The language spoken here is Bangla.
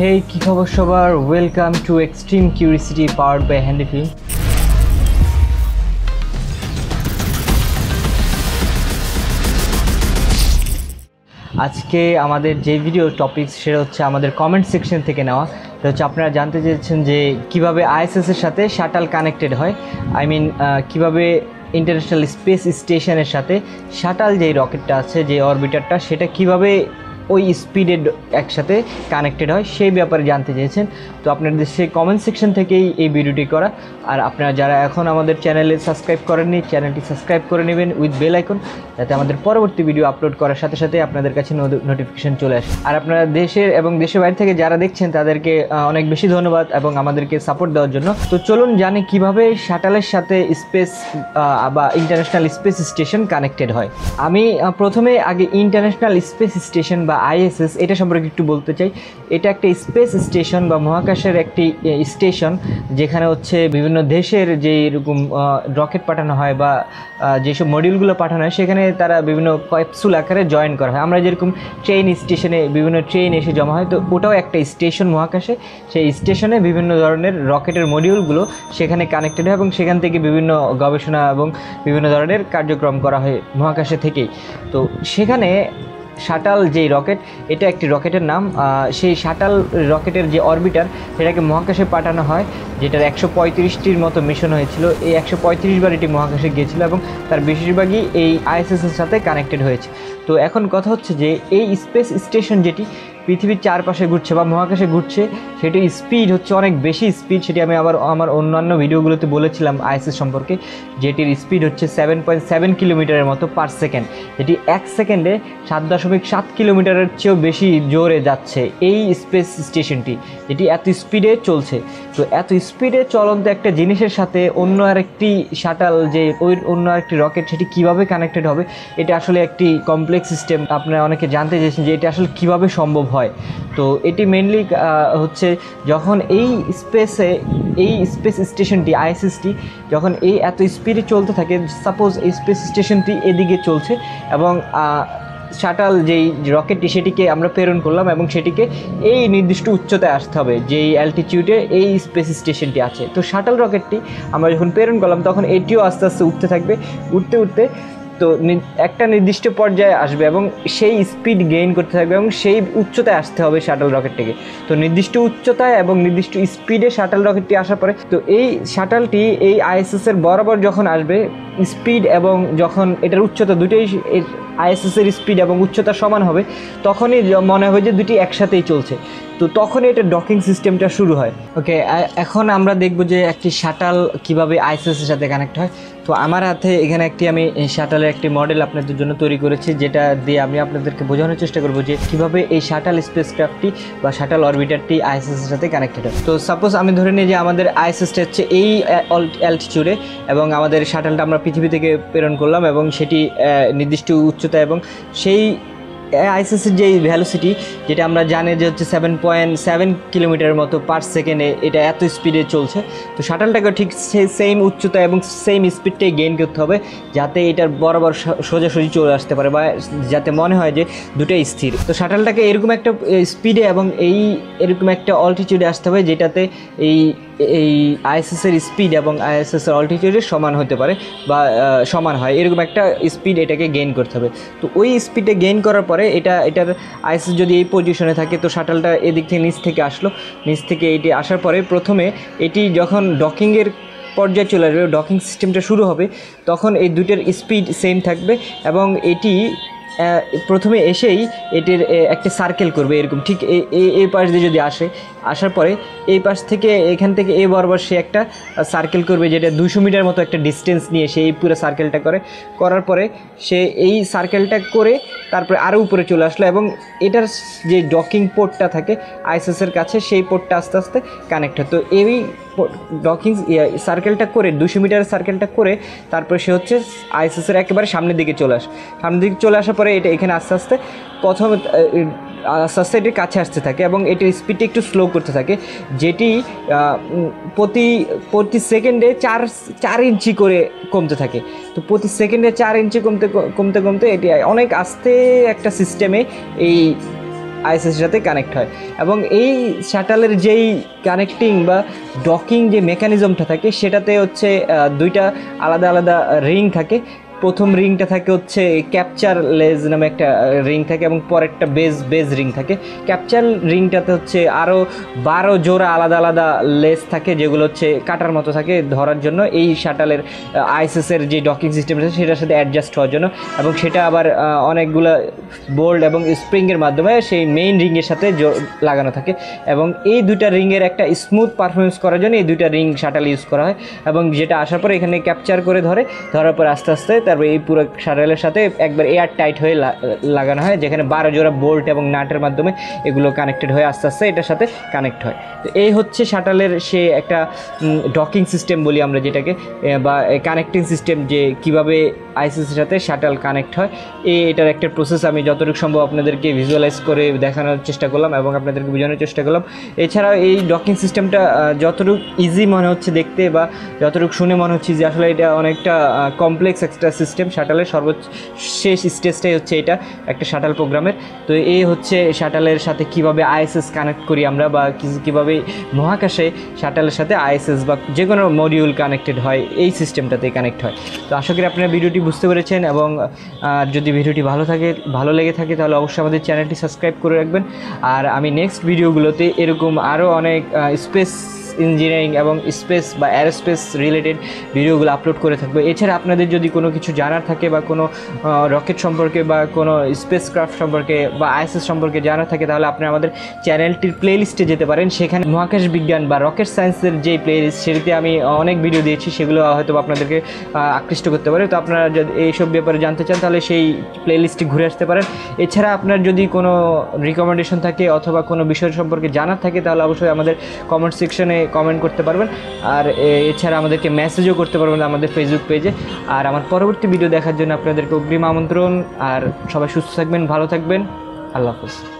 হেই কি খবর সবার? Welcome to Extreme Curiosity powered by Handy আজকে আমাদের যে ভিডিও টপিক সেটা হচ্ছে আমাদের কমেন্ট সেকশন থেকে নেওয়া। সেটা হচ্ছে আপনারা জানতে চেয়েছেন যে কীভাবে আইএসএস এর সাথে শাটাল কানেক্টেড হয়। আই মিন কীভাবে ইন্টারন্যাশনাল স্পেস স্টেশনের সাথে শাটাল যেই রকেটটা আছে যে অরবিটারটা সেটা কীভাবে ওই স্পিডে একসাথে কানেক্টেড হয়, সেই ব্যাপারে জানতে চেয়েছেন। তো আপনাদের সেই কমেন্ট সেকশন থেকেই এই ভিডিওটি করা। আর আপনারা যারা এখন আমাদের চ্যানেলে সাবস্ক্রাইব করেননি চ্যানেলটি সাবস্ক্রাইব করে নেবেন উইথ বেল আইকন যাতে আমাদের পরবর্তী ভিডিও আপলোড করার সাথে সাথে আপনাদের কাছে নোটিফিকেশন চলে আসে। আর আপনারা দেশের এবং দেশের বাইরে থেকে যারা দেখছেন, তাদেরকে অনেক বেশি ধন্যবাদ এবং আমাদেরকে সাপোর্ট দেওয়ার জন্য। তো চলুন জানি কীভাবে শাটালের সাথে স্পেস বা ইন্টারন্যাশনাল স্পেস স্টেশন কানেক্টেড হয়। আমি প্রথমে আগে ইন্টারন্যাশনাল স্পেস স্টেশন বা আইএসএস, এটা সম্পর্কে একটু বলতে চাই। এটা একটা স্পেস স্টেশন বা মহাকাশের একটি স্টেশন, যেখানে হচ্ছে বিভিন্ন দেশের যে এরকম রকেট পাঠানো হয় বা যেসব মডিউলগুলো পাঠানো হয়, সেখানে তারা বিভিন্ন ক্যাপসুল আকারে জয়েন করা হয়। আমরা যেরকম ট্রেন স্টেশনে বিভিন্ন ট্রেন এসে জমা হয়, তো ওটাও একটা স্টেশন মহাকাশে। সেই স্টেশনে বিভিন্ন ধরনের রকেটের মডিউলগুলো সেখানে কানেক্টেড হয় এবং সেখান থেকে বিভিন্ন গবেষণা এবং বিভিন্ন ধরনের কার্যক্রম করা হয় মহাকাশে থেকেই। তো সেখানে শাটাল যে রকেট, এটা একটি রকেটের নাম। সেই শাটাল রকেটের যে অরবিটার, সেটাকে মহাকাশে পাঠানো হয়, যেটার একশো পঁয়ত্রিশটির মতো মিশন হয়েছিল। এই একশো পঁয়ত্রিশ বার এটি মহাকাশে গিয়েছিল এবং তার বেশিরভাগই এই আইএসএসের সাথে কানেক্টেড হয়েছে। তো এখন কথা হচ্ছে যে, এই স্পেস স্টেশন যেটি পৃথিবীর চারপাশে ঘুরছে বা মহাকাশে ঘুরছে, সেটির স্পিড হচ্ছে অনেক বেশি স্পিড সেটি আমি আবার আমার অন্যান্য ভিডিওগুলোতে বলেছিলাম আইএসএস সম্পর্কে, যেটির স্পিড হচ্ছে সেভেন পয়েন্ট সেভেন কিলোমিটারের মতো পার সেকেন্ড যেটি এক সেকেন্ডে সাত দশমিক সাত কিলোমিটারের চেয়েও বেশি জোরে যাচ্ছে এই স্পেস স্টেশনটি যেটি এত স্পিডে চলছে। তো এত স্পিডে চলন্ত একটা জিনিসের সাথে অন্য আরেকটি শাটাল যে ওই অন্য আরেকটি রকেট সেটি কীভাবে কানেক্টেড হবে, এটা আসলে একটি কমপ্লেক্স সিস্টেম আপনারা অনেকে জানতে চেয়েছেন যে এটা আসলে কীভাবে সম্ভব হয়। তো এটি মেনলি হচ্ছে যখন এই স্পেসে এই স্পেস স্টেশনটি আইএসএসটি যখন এই এত স্পিডে চলতে থাকে সাপোজ এই স্পেস স্টেশনটি এদিকে চলছে এবং শাটাল যেই রকেটটি সেটিকে আমরা প্রেরণ করলাম এবং সেটিকে এই নির্দিষ্ট উচ্চতায় আসতে হবে, যেই অ্যালটিটিউডে এই স্পেস স্টেশনটি আছে। তো শাটাল রকেটটি আমরা যখন প্রেরণ করলাম, তখন এটিও আস্তে আস্তে উঠতে থাকবে। উঠতে উঠতে তো একটা নির্দিষ্ট পর্যায়ে আসবে এবং সেই স্পিড গেইন করতে থাকবে এবং সেই উচ্চতায় আসতে হবে শাটল রকেটটিকে তো নির্দিষ্ট উচ্চতায় এবং নির্দিষ্ট স্পিডে শাটল রকেটটি আসার পরে, তো এই শাটলটি এই আইএসএস এর বরাবর যখন আসবে স্পিড এবং যখন এটার উচ্চতা দুটোই আইএসএস এর স্পিড এবং উচ্চতা সমান হবে, তখনই মনে হবে যে দুটি একসাথেই চলছে। তো তখনই এটা ডকিং সিস্টেমটা শুরু হয়। ওকে এখন আমরা দেখব যে একটি শাটাল কীভাবে আইএসএস এর সাথে কানেক্ট হয়। তো আমার হাতে এখানে একটি আমি শাটালের একটি মডেল আপনাদের জন্য তৈরি করেছি, যেটা দিয়ে আমি আপনাদেরকে বোঝানোর চেষ্টা করব যে কীভাবে এই শাটাল স্পেসক্রাফটটি বা শাটাল অরবিটারটি আইএসএস এর সাথে কানেক্টেড হয়। তো সাপোজ আমি ধরে নিই যে আমাদের আইএসএসটা হচ্ছে এই অ্যালটিচিউডে এবং আমাদের শাটালটা আমরা পৃথিবী থেকে প্রেরণ করলাম এবং সেটি নির্দিষ্ট উচ্চতা এবং সেই আইসিসির যে ভ্যালোসিটি যেটা আমরা জানি যে হচ্ছে সেভেন পয়েন্ট সেভেন কিলোমিটার মতো পার সেকেন্ডে এটা এত স্পিডে চলছে। তো শাটালটাকে ঠিক সেম উচ্চতা এবং সেম স্পিডটাই গেইন করতে হবে, যাতে এটার বরাবর সোজাসুজি চলে আসতে পারে বা যাতে মনে হয় যে দুটোই স্থির। তো শাটালটাকে এরকম একটা স্পিডে এবং এই এরকম একটা অল্টিটিউডে আসতে হবে, যেটাতে এই এই আইএসএসের স্পিড এবং আইএসএসের অল্টিটিউডের সমান হতে পারে বা সমান হয়। এরকম একটা স্পিড এটাকে গেইন করতে হবে। তো ওই স্পিডে গেইন করার পরে এটা, এটার আইএসএস যদি এই পজিশনে থাকে, তো শাটালটা এদিক থেকে নিচ থেকে আসলো। নিচ থেকে এটি আসার পরে প্রথমে এটি যখন ডকিংয়ের পর্যায়ে চলে আসবে ডকিং সিস্টেমটা শুরু হবে, তখন এই দুটোর স্পিড সেম থাকবে এবং এটি প্রথমে এসেই এটির একটা সার্কেল করবে এরকম। ঠিক এই পাশ দিয়ে যদি আসে, আসার পরে এই পাশ থেকে এখান থেকে এ বরাবর সে একটা সার্কেল করবে যেটা দুশো মিটার মতো একটা ডিস্টেন্স নিয়ে সে এই পুরো সার্কেলটা করে। করার পরে সে এই সার্কেলটা করে তারপরে আরও উপরে চলে আসলো এবং এটার যে ডকিং পোর্টটা থাকে আইসএসের কাছে সেই পোর্টটা আস্তে আস্তে কানেক্ট হয়। তো এই ডকিং সার্কেলটা করে, দুশো মিটার সার্কেলটা করে, তারপরে সে হচ্ছে আইসএসের একেবারে সামনের দিকে চলে আসে সামনের দিকে চলে আসার পরে এটা এখানে আস্তে আস্তে প্রথম আস্তে আস্তে এটির কাছে আসতে থাকে এবং এটির স্পিডটা একটু স্লো করতে থাকে। যেটি প্রতি প্রতি সেকেন্ডে চার চার ইঞ্চি করে কমতে থাকে। তো প্রতি সেকেন্ডে চার ইঞ্চি কমতে কমতে কমতে এটি অনেক আস্তে একটা সিস্টেমে এই আইএসএসের সাথে কানেক্ট হয়। এবং এই শাটালের যেই কানেক্টিং বা ডকিং যে মেকানিজমটা থাকে, সেটাতে হচ্ছে দুইটা আলাদা আলাদা রিং থাকে। প্রথম রিংটা থাকে হচ্ছে ক্যাপচার লেজ নামে একটা রিং থাকে এবং পরেরটা বেজ বেজ রিং থাকে। ক্যাপচার রিংটাতে হচ্ছে আরও বারো জোড়া আলাদা আলাদা লেস থাকে, যেগুলো হচ্ছে কাটার মতো থাকে ধরার জন্য। এই শাটালের আইসিসের যে ডকিং সিস্টেম আছে, সেটার সাথে অ্যাডজাস্ট হওয়ার জন্য। এবং সেটা আবার অনেকগুলো বোল্ড এবং স্প্রিংয়ের মাধ্যমে সেই মেইন রিংয়ের সাথে লাগানো থাকে। এবং এই দুইটা রিংয়ের একটা স্মুথ পারফরমেন্স করার জন্য এই দুইটা রিং শাটাল ইউজ করা হয়। এবং যেটা আসার পরে এখানে ক্যাপচার করে ধরে, ধরার পর আস্তে আস্তে তারপর এই পুরো শাটালের সাথে একবার এয়ার টাইট হয়ে লাগানো হয়, যেখানে বারো জোড়া বোল্ট এবং নাটের মাধ্যমে এগুলো কানেক্টেড হয়ে আস্তে আস্তে এটার সাথে কানেক্ট হয়। তো এই হচ্ছে শাটালের সে একটা ডকিং সিস্টেম বলি আমরা যেটাকে বা কানেক্টিং সিস্টেম যে কীভাবে আইসিসির সাথে শাটাল কানেক্ট হয়। এই এটার একটা প্রসেস আমি যতটুকু সম্ভব আপনাদেরকে ভিজুয়ালাইজ করে দেখানোর চেষ্টা করলাম এবং আপনাদেরকে বোঝানোর চেষ্টা করলাম। এছাড়াও এই ডকিং সিস্টেমটা যতটুকু ইজি মনে হচ্ছে দেখতে বা যতটুকু শুনে মনে হচ্ছে যে আসলে এটা অনেকটা কমপ্লেক্স একটা সিস্টেম শাটালের সর্বোচ্চ শেষ স্টেজটাই হচ্ছে এটা, একটা শাটাল প্রোগ্রামের তো এই হচ্ছে শাটালের সাথে কীভাবে আইএসএস কানেক্ট করি আমরা বা কীভাবে মহাকাশে শাটালের সাথে আইএসএস বা যে কোনো মডিউল কানেক্টেড হয়, এই সিস্টেমটাতে কানেক্ট হয়। তো আশা করি আপনারা ভিডিওটি বুঝতে পেরেছেন এবং যদি ভিডিওটি ভালো থাকে, ভালো লেগে থাকে তাহলে অবশ্যই আমাদের চ্যানেলটি সাবস্ক্রাইব করে রাখবেন। আর আমি নেক্সট ভিডিওগুলোতে এরকম আরও অনেক স্পেস ইঞ্জিনিয়ারিং এবং স্পেস বা অ্যারোস্পেস রিলেটেড ভিডিওগুলো আপলোড করে থাকব। এছাড়া আপনাদের যদি কোনো কিছু জানার থাকে বা কোনো রকেট সম্পর্কে বা কোনো স্পেস ক্রাফট সম্পর্কে বা আইএসএস সম্পর্কে জানার থাকে, তাহলে আপনি আমাদের চ্যানেলটির প্লেলিস্টে যেতে পারেন। সেখানে মহাকাশ বিজ্ঞান বা রকেট সায়েন্সের যে প্লেলিস্ট সেটিতে আমি অনেক ভিডিও দিয়েছি। সেগুলো হয়তো আপনাদেরকে আকৃষ্ট করতে পারে। তো আপনারা যদি এইসব ব্যাপারে জানতে চান, তাহলে সেই প্লেলিস্টটি ঘুরে আসতে পারেন। এছাড়া আপনার যদি কোনো রিকমেন্ডেশন থাকে অথবা কোনো বিষয় সম্পর্কে জানার থাকে, তাহলে অবশ্যই আমাদের কমেন্ট সেকশনে কমেন্ট করতে পারবেন। আর এছাড়া আমাদেরকে মেসেজও করতে পারবেন আমাদের ফেসবুক পেজে আর আমার পরবর্তী ভিডিও দেখার জন্য আপনাদেরকে অগ্রিম আমন্ত্রণ। আর সবাই সুস্থ থাকবেন, ভালো থাকবেন। আল্লাহ হাফিজ।